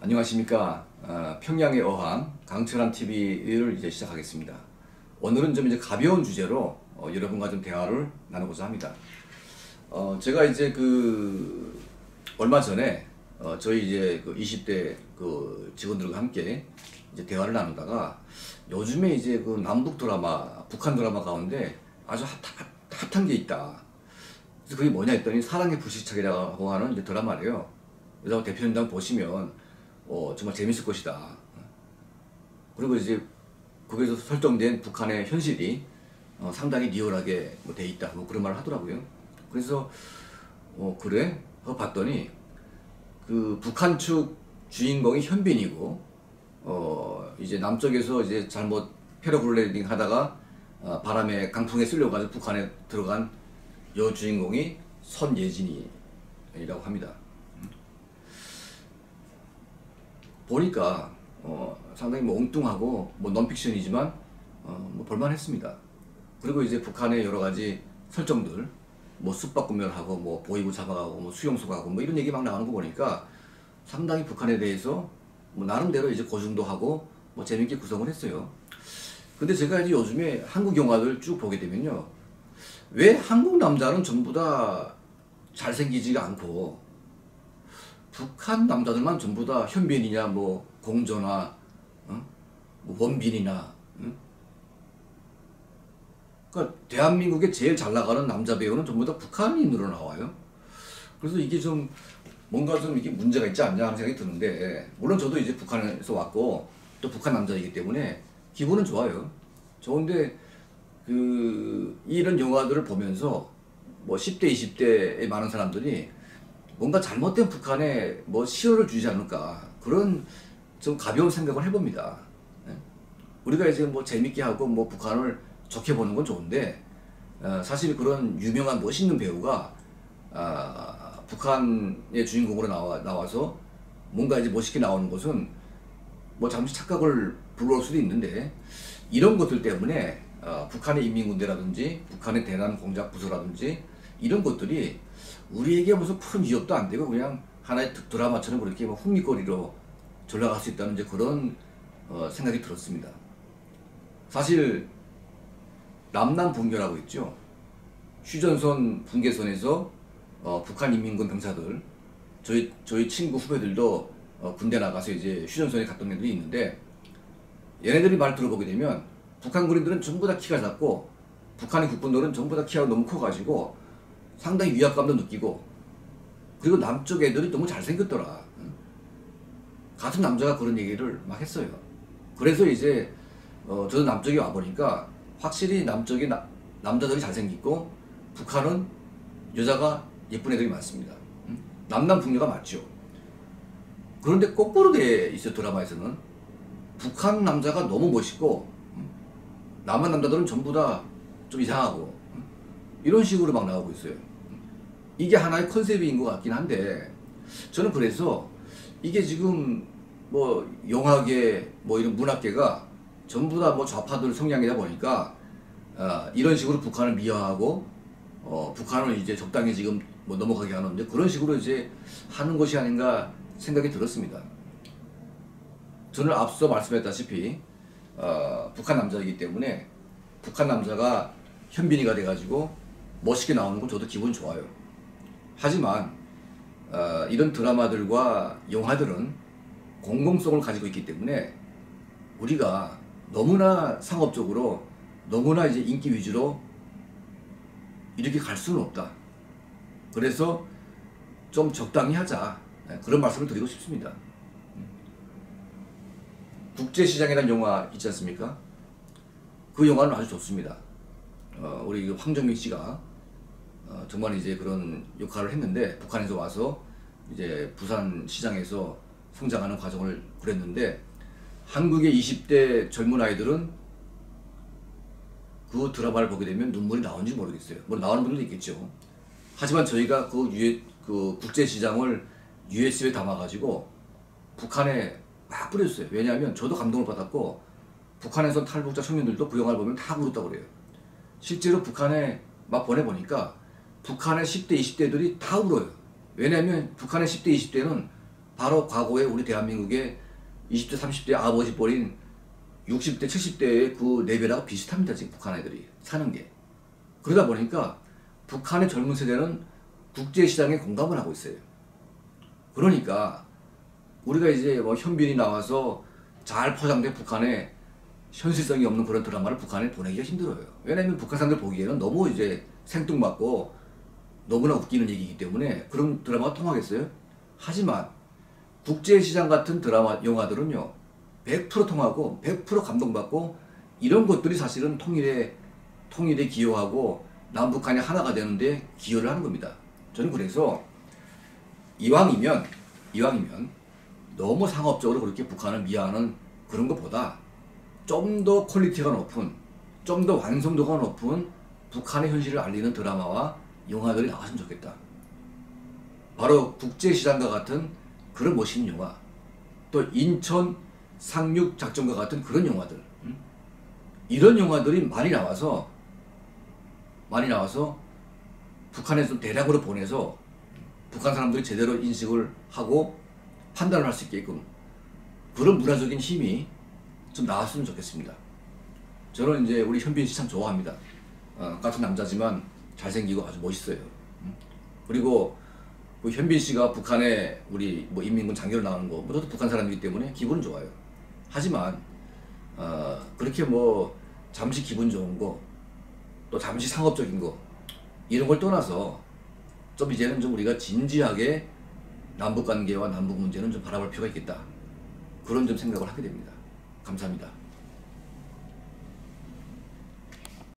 안녕하십니까 어, 평양의 어항 강철한 TV를 이제 시작하겠습니다. 오늘은 좀 이제 가벼운 주제로 어, 여러분과 좀 대화를 나누고자 합니다. 어, 제가 이제 그 얼마 전에 어, 저희 이제 그 20대 그 직원들과 함께 이제 대화를 나누다가 요즘에 이제 그 남북 드라마, 북한 드라마 가운데 아주 핫, 핫, 핫한 게 있다. 그래서 그게 뭐냐 했더니 사랑의 불시착이라고 하는 이제 드라마래요. 그래서 대표님당 보시면 어, 정말 재밌을 것이다. 그리고 이제 거기서 설정된 북한의 현실이 어, 상당히 리얼하게 뭐 돼 있다. 뭐 그런 말을 하더라고요. 그래서 어, 그래? 하고 봤더니 그 북한 측 주인공이 현빈이고 어, 이제 남쪽에서 이제 잘못 패러글라이딩 하다가 어, 바람에 강풍에 쓸려가지고 북한에 들어간 여 주인공이 선예진이라고 합니다. 보니까 어, 상당히 뭐 엉뚱하고 뭐 넌픽션이지만 어, 뭐 볼만했습니다. 그리고 이제 북한의 여러 가지 설정들 뭐 숲박구멸하고 뭐 보이고 잡아가고 뭐 수용소 가고 뭐 이런 얘기 막 나오는 거 보니까 상당히 북한에 대해서 뭐 나름대로 이제 고증도 하고 뭐 재밌게 구성을 했어요. 근데 제가 이제 요즘에 한국 영화들 쭉 보게 되면요. 왜 한국 남자는 전부 다 잘생기지가 않고 북한 남자들만 전부 다 현빈이냐 뭐 공조나 어? 뭐 원빈이나 응? 그러니까 대한민국에 제일 잘 나가는 남자 배우는 전부 다 북한인으로 나와요. 그래서 이게 좀 뭔가 좀 이게 문제가 있지 않냐 하는 생각이 드는데 물론 저도 이제 북한에서 왔고 또 북한 남자이기 때문에 기분은 좋아요. 좋은데 그 이런 영화들을 보면서 뭐 10대 20대의 많은 사람들이 뭔가 잘못된 북한에 뭐 시효를 주지 않을까 그런 좀 가벼운 생각을 해봅니다. 예? 우리가 이제 뭐 재밌게 하고 뭐 북한을 좋게 보는 건 좋은데 어, 사실 그런 유명한 멋있는 배우가 아, 북한의 주인공으로 나와 나와서 뭔가 이제 멋있게 나오는 것은 뭐 잠시 착각을 불러올 수도 있는데 이런 것들 때문에 어, 북한의 인민군대라든지 북한의 대남 공작 부서라든지 이런 것들이 우리에게 무슨 큰 위협도 안 되고 그냥 하나의 드라마처럼 그렇게 뭐 흥미거리로 전락할 수 있다는 이제 그런 어, 생각이 들었습니다. 사실 남남 분결하고 있죠. 휴전선 분계선에서 어, 북한 인민군 병사들 저희 저희 친구 후배들도 어, 군대 나가서 이제 휴전선에 갔던 애들이 있는데 얘네들이 말 들어보게 되면 북한 군인들은 전부 다 키가 작고 북한의 국군들은 전부 다 키가 너무 커가지고 상당히 위압감도 느끼고 그리고 남쪽 애들이 너무 잘생겼더라. 같은 남자가 그런 얘기를 막 했어요. 그래서 이제 어, 저도 남쪽에 와보니까 확실히 남쪽에 나, 남자들이 잘생기고 북한은 여자가 예쁜 애들이 많습니다. 남남 북녀가 맞죠. 그런데 거꾸로 돼 있어 드라마에서는 북한 남자가 너무 멋있고 남한 남자들은 전부 다 좀 이상하고 이런 식으로 막 나오고 있어요. 이게 하나의 컨셉인 것 같긴 한데 저는 그래서 이게 지금 뭐 영화계 뭐 이런 문학계가 전부 다 뭐 좌파들 성향이다 보니까 어, 이런 식으로 북한을 미화하고 어, 북한을 이제 적당히 지금 뭐 넘어가게 하는데 그런 식으로 이제 하는 것이 아닌가 생각이 들었습니다. 저는 앞서 말씀했다시피 어, 북한 남자이기 때문에 북한 남자가 현빈이가 돼가지고 멋있게 나오는 건 저도 기분 좋아요. 하지만 어, 이런 드라마들과 영화들은 공공성을 가지고 있기 때문에 우리가 너무나 상업적으로 너무나 이제 인기 위주로 이렇게 갈 수는 없다. 그래서 좀 적당히 하자. 네, 그런 말씀을 드리고 싶습니다. 국제시장이라는 영화 있지 않습니까? 그 영화는 아주 좋습니다. 어, 우리 황정민 씨가 어, 정말 이제 그런 역할을 했는데 북한에서 와서 이제 부산 시장에서 성장하는 과정을 그렸는데 한국의 20대 젊은 아이들은 그 드라마를 보게 되면 눈물이 나온지 모르겠어요. 뭐 나오는 분들도 있겠죠. 하지만 저희가 그, 유, 그 국제 시장을 USB에 담아가지고 북한에 막 뿌려줬어요. 왜냐하면 저도 감동을 받았고 북한에서 탈북자 청년들도 그 영화를 보면 다 울었다고 그래요. 실제로 북한에 막 보내보니까 북한의 10대, 20대들이 다 울어요. 왜냐하면 북한의 10대, 20대는 바로 과거에 우리 대한민국의 20대, 30대 아버지 뻘인 60대, 70대의 그 레벨하고 비슷합니다. 지금 북한 애들이 사는 게. 그러다 보니까 북한의 젊은 세대는 국제시장에 공감을 하고 있어요. 그러니까 우리가 이제 뭐 현빈이 나와서 잘 포장된 북한에 현실성이 없는 그런 드라마를 북한에 보내기가 힘들어요. 왜냐하면 북한 사람들 보기에는 너무 이제 생뚱맞고 너무나 웃기는 얘기이기 때문에 그런 드라마가 통하겠어요? 하지만 국제시장 같은 드라마, 영화들은요, 100% 통하고 100% 감동받고 이런 것들이 사실은 통일에, 통일에 기여하고 남북한이 하나가 되는데 기여를 하는 겁니다. 저는 그래서 이왕이면, 이왕이면 너무 상업적으로 그렇게 북한을 미화하는 그런 것보다 좀 더 quality가 높은, 좀 더 완성도가 높은 북한의 현실을 알리는 드라마와 영화들이 나왔으면 좋겠다. 바로 국제시장과 같은 그런 멋있는 영화, 또 인천 상륙 작전과 같은 그런 영화들, 음? 이런 영화들이 많이 나와서 많이 나와서 북한에 좀 대량으로 보내서 북한 사람들이 제대로 인식을 하고 판단을 할 수 있게끔 그런 문화적인 힘이 좀 나왔으면 좋겠습니다. 저는 이제 우리 현빈 씨 참 좋아합니다. 어, 같은 남자지만 잘생기고 아주 멋있어요. 음. 그리고 그 현빈 씨가 북한에 우리 뭐 인민군 장교로 나오는 거, 뭐 저도 북한 사람이기 때문에 기분은 좋아요. 하지만 어, 그렇게 뭐 잠시 기분 좋은 거, 또 잠시 상업적인 거 이런 걸 떠나서 좀 이제는 좀 우리가 진지하게 남북 관계와 남북 문제는 좀 바라볼 필요가 있겠다. 그런 좀 생각을 하게 됩니다. 감사합니다.